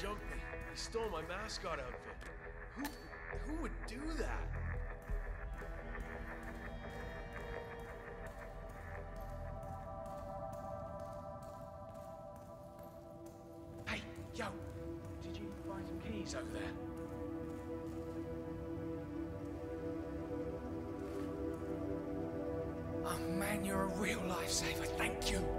jumped me. He stole my mascot outfit. Who, who would do that? Hey, yo! Did you find some keys over there? Oh man, you're a real lifesaver. Thank you.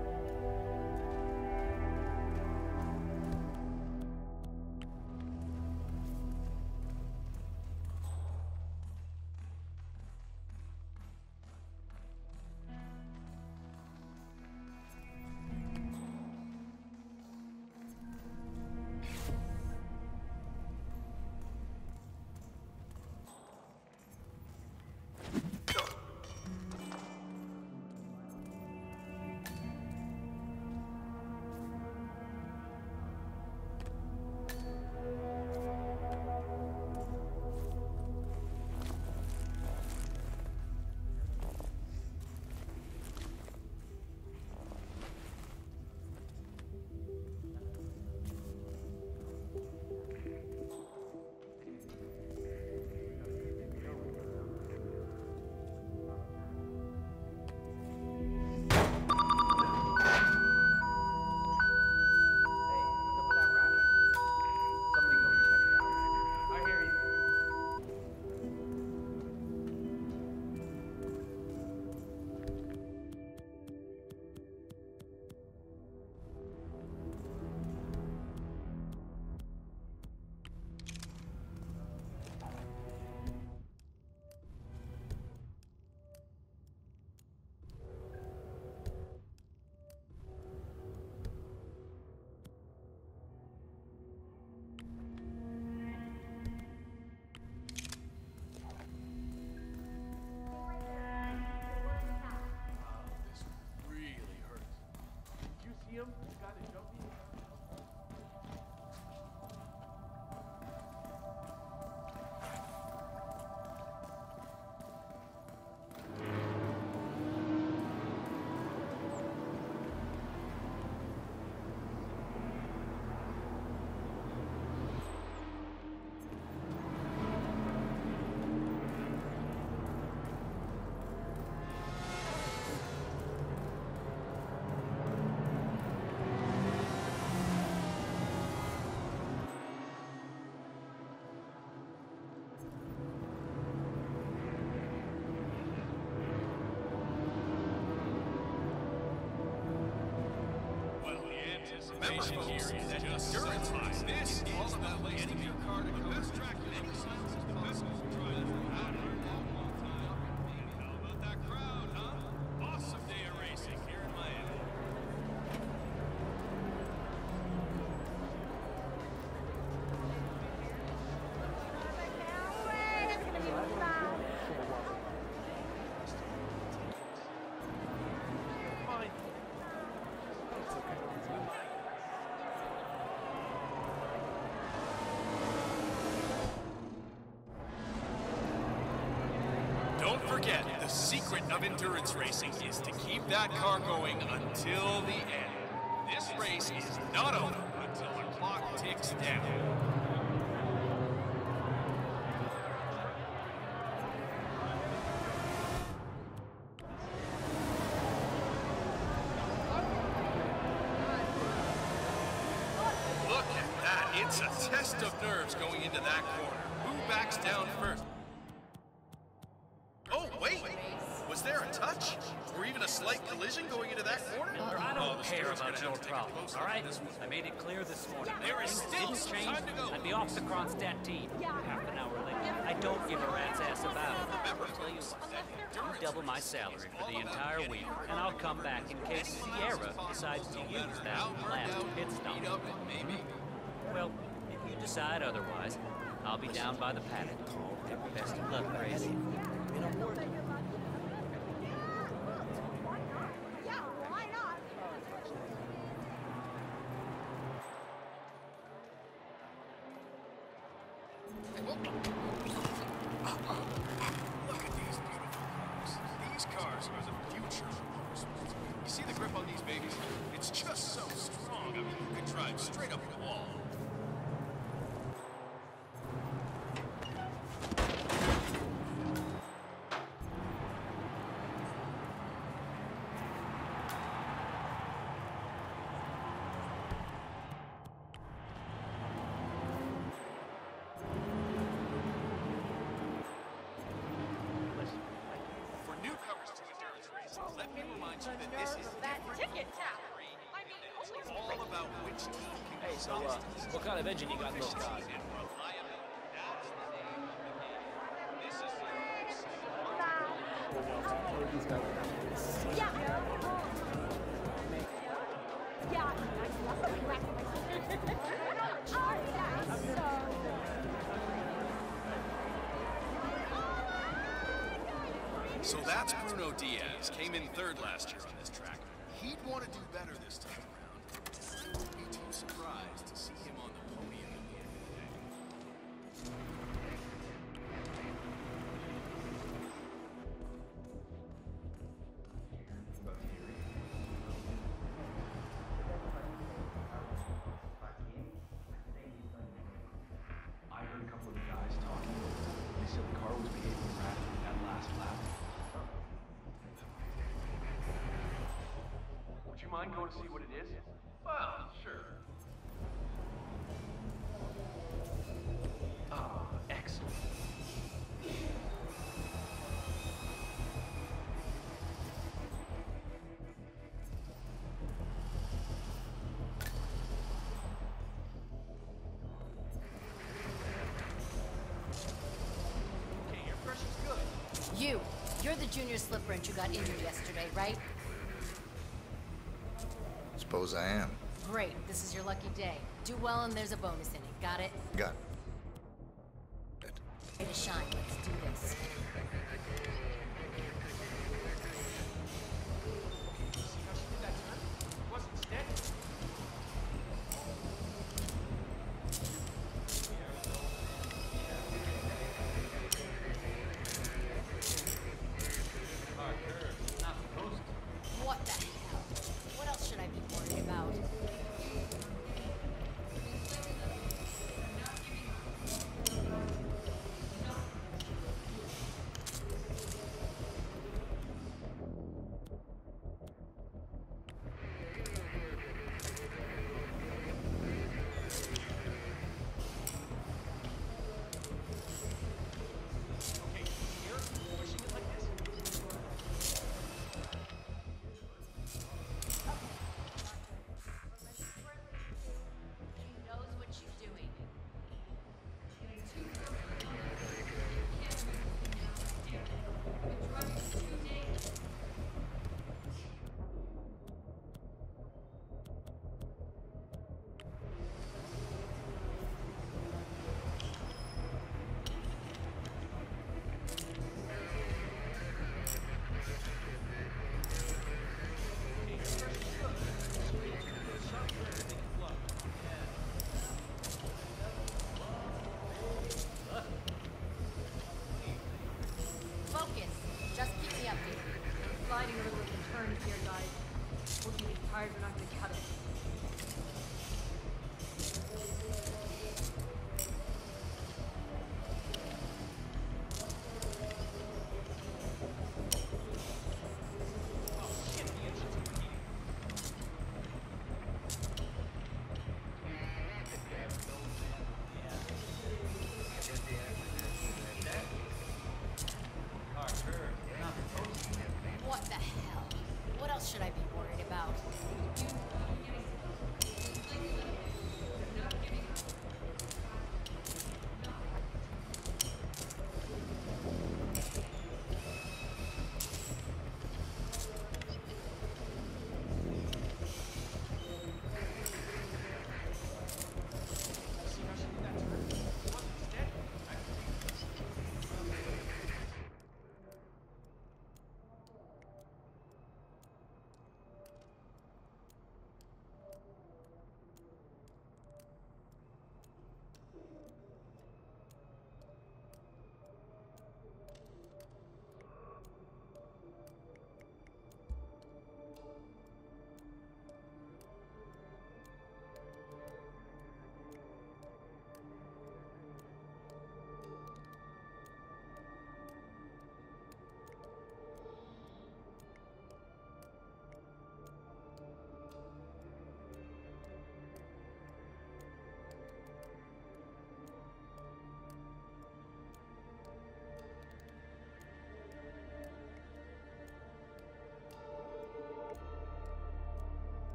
Anticipation here is just certified. This is all about getting your car to the best track in any sense secret of endurance racing is to keep that car going until the end. This race is not over until the clock ticks down. All look this. I made it clear this morning. There is still some change. time to go. I'd be off to Kronstadt team half an hour later. I don't give a rat's ass about it. I'll tell you what, you double my salary for the entire week, and I'll come back in case Sierra decides to use that last pit stop. Maybe. Well, if you decide otherwise, I'll be down by the paddock. Best of luck, Gracie. Yeah, why not? Look at these beautiful cars. These cars are the future of motorsports. You see the grip on these babies? It's just so strong. I mean, you could drive straight up mention that this is That ticket tap. I mean, holy all about which team can Hey, so, uh, what kind of engine you got in those cars? and reliability. So that's Bruno Diaz. Came in third last year on this track. He'd want to do better this time around. Wouldn't be too surprised to see him on the podium at the end of the day. Mind going to see what it is? Well, sure. Ah, excellent. Okay, your pressure's good. You, you're the junior slip wrench who got injured yesterday, right? Suppose I am. Great, this is your lucky day. Do well and there's a bonus in it, got it? Got it. To shine, let's do this.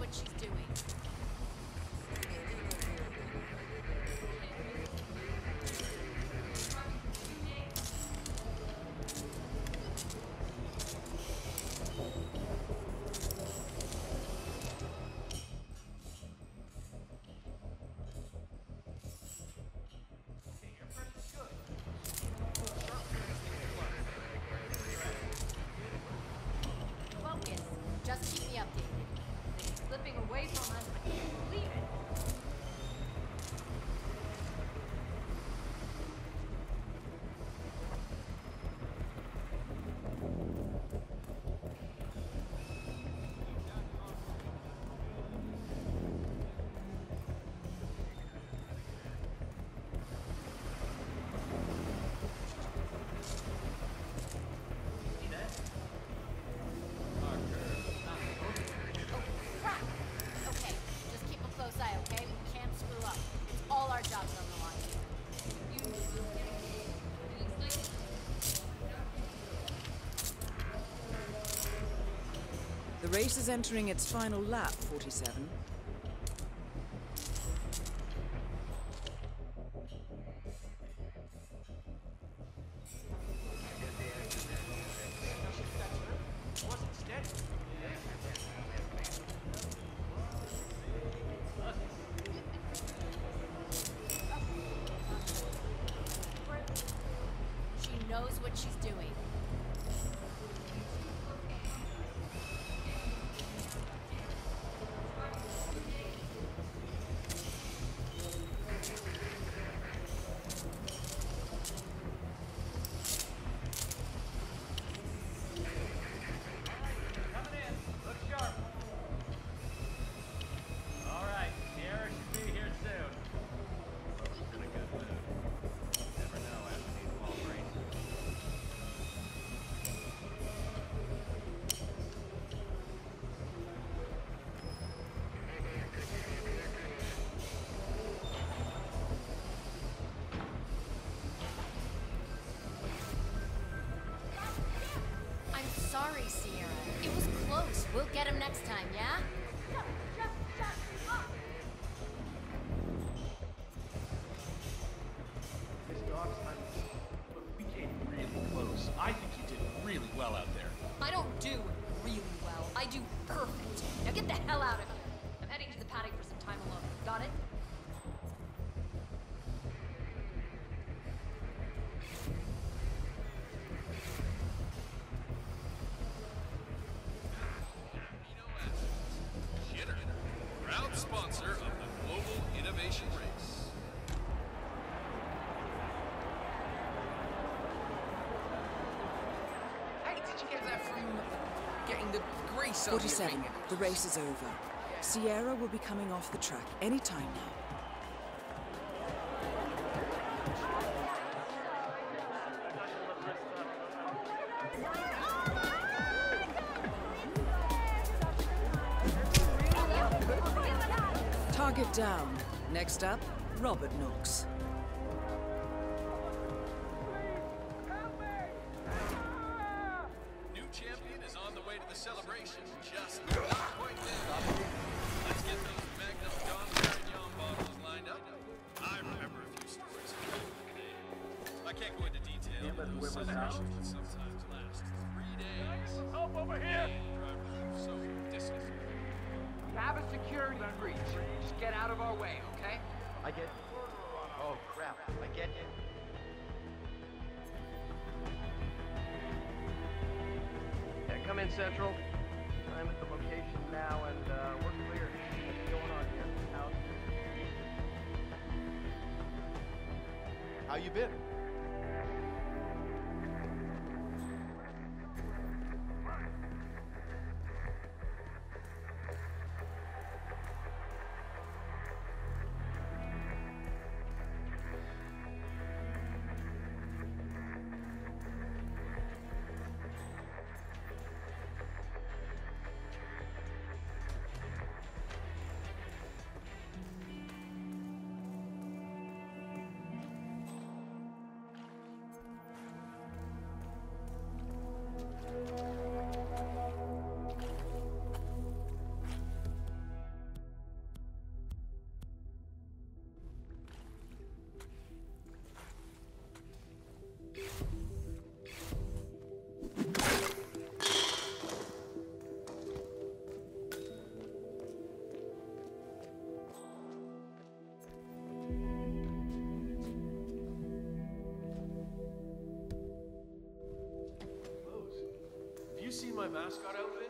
what she's doing. The race is entering its final lap, 47. She knows what she's doing. next time, yeah? proud sponsor of the Global Innovation Race. Hey, did you get that from getting the grease 47. The race is over. Sierra will be coming off the track any time now. Target down. Next up, Robert Knox. My mascot outfit?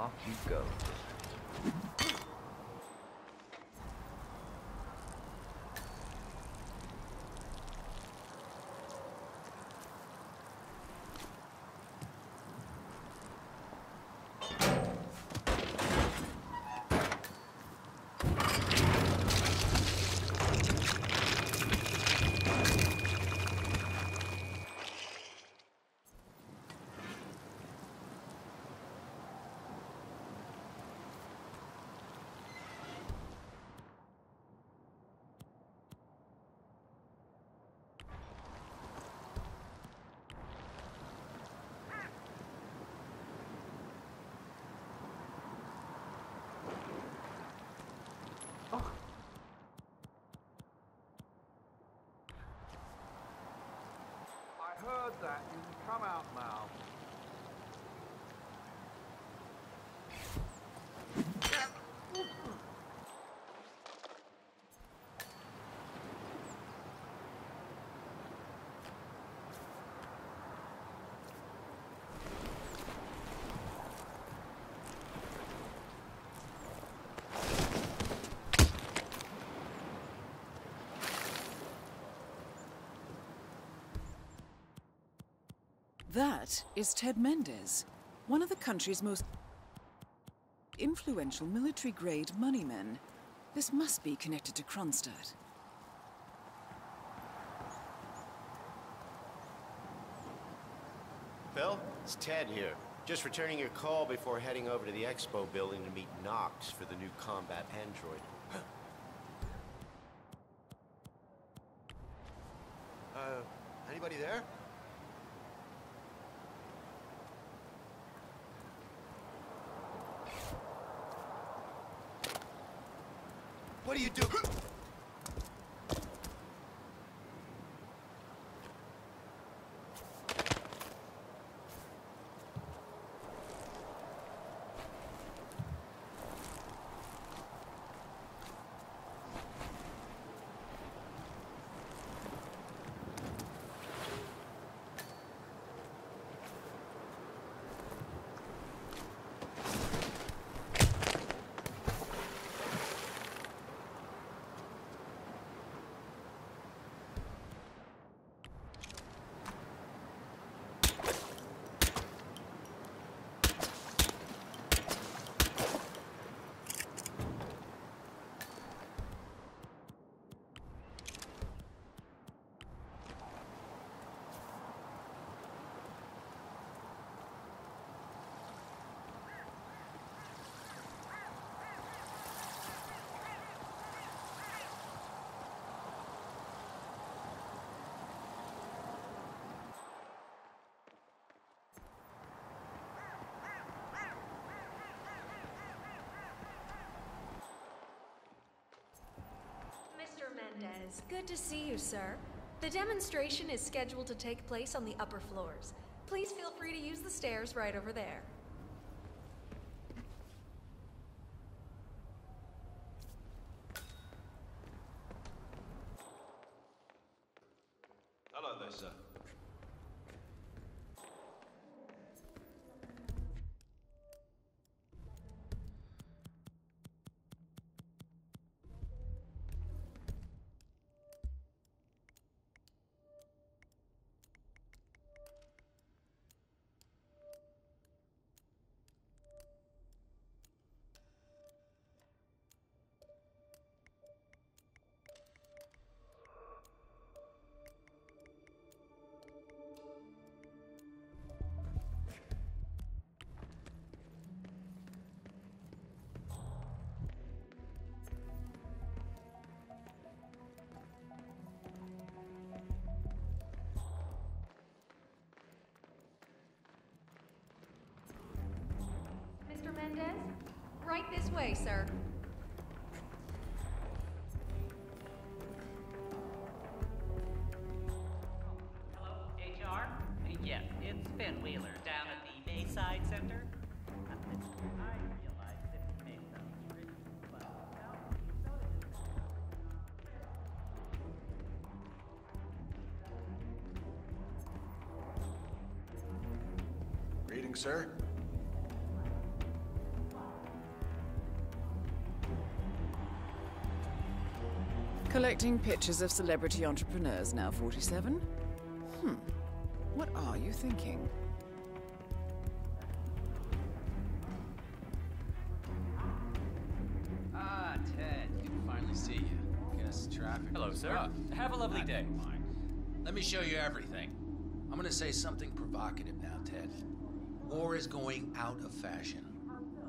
Off you go. I heard that. You can come out now. That is Ted Mendez, one of the country's most influential military-grade moneymen. This must be connected to Kronstadt. Phil, it's Ted here. Just returning your call before heading over to the expo building to meet Knox for the new combat android. uh, anybody there? What are you doing? Mendez, good to see you, sir. The demonstration is scheduled to take place on the upper floors. Please feel free to use the stairs right over there. Mendez? Right this way, sir. Hello, HR? Yes, it's Ben Wheeler down at the Bayside Center. I Collecting pictures of celebrity entrepreneurs now 47? Hmm. What are you thinking? Ah, Ted, good to finally see you. Guess traffic. Hello, sir. rough. Have a lovely day. Let me show you everything. I'm gonna say something provocative now, Ted. War is going out of fashion.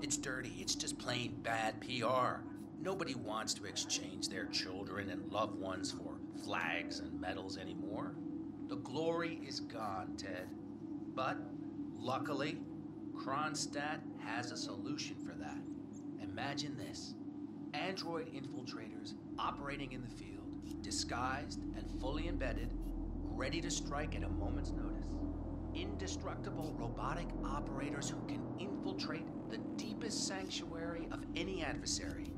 It's dirty. It's just plain bad PR. Nobody wants to exchange their children and loved ones for flags and medals anymore. The glory is gone, Ted. But luckily, Kronstadt has a solution for that. Imagine this android infiltrators operating in the field, disguised and fully embedded, ready to strike at a moment's notice. Indestructible robotic operators who can infiltrate the deepest sanctuary of any adversary,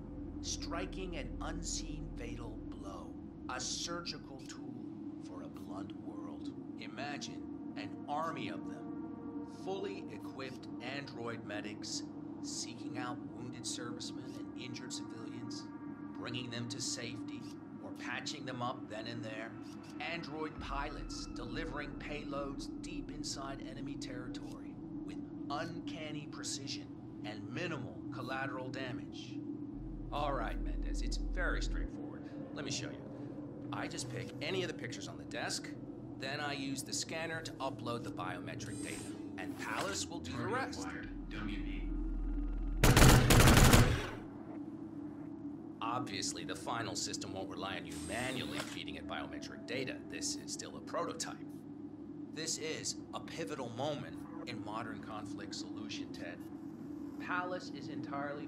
striking an unseen fatal blow. A surgical tool for a blunt world. Imagine an army of them, fully equipped android medics seeking out wounded servicemen and injured civilians, bringing them to safety or patching them up then and there. Android pilots delivering payloads deep inside enemy territory with uncanny precision and minimal Collateral damage. All right, Mendez, it's very straightforward. Let me show you. I just pick any of the pictures on the desk, then I use the scanner to upload the biometric data, and Palace will do the rest. Obviously, the final system won't rely on you manually feeding it biometric data. This is still a prototype. This is a pivotal moment in modern conflict solution, Ted. Palace is entirely.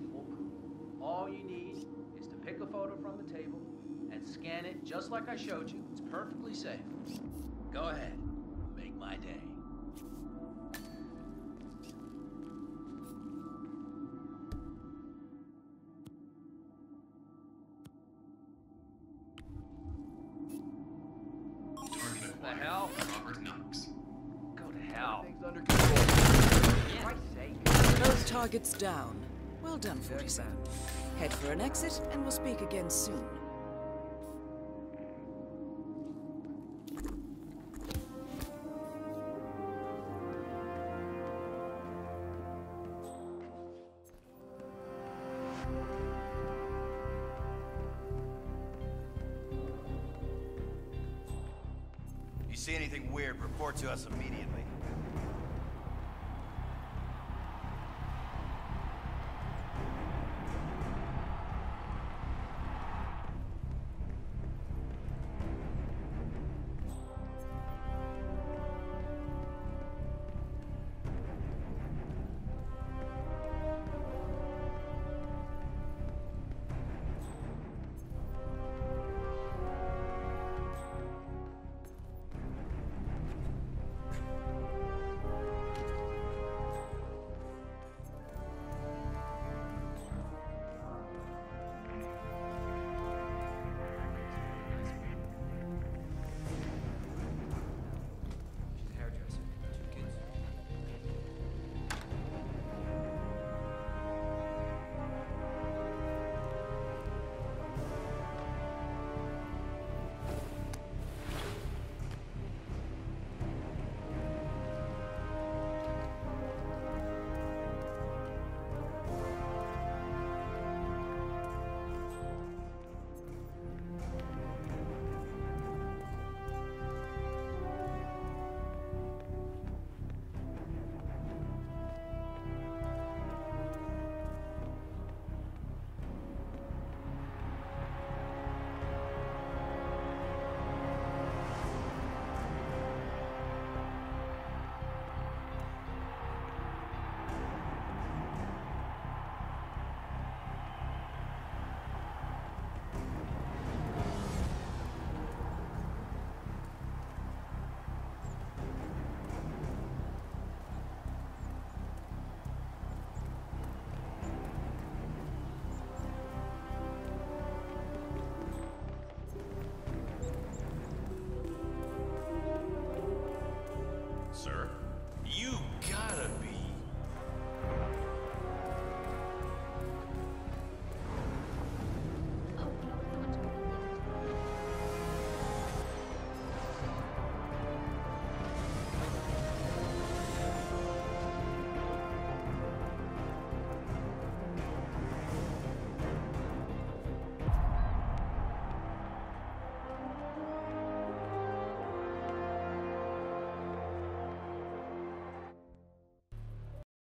All you need is to pick a photo from the table and scan it just like I showed you. It's perfectly safe. Go ahead. Make my day. Target The? Robert Knox. Go to hell. Things under control. For Both targets down. Well done, 47. Head for an exit, and we'll speak again soon. You see anything weird, report to us immediately.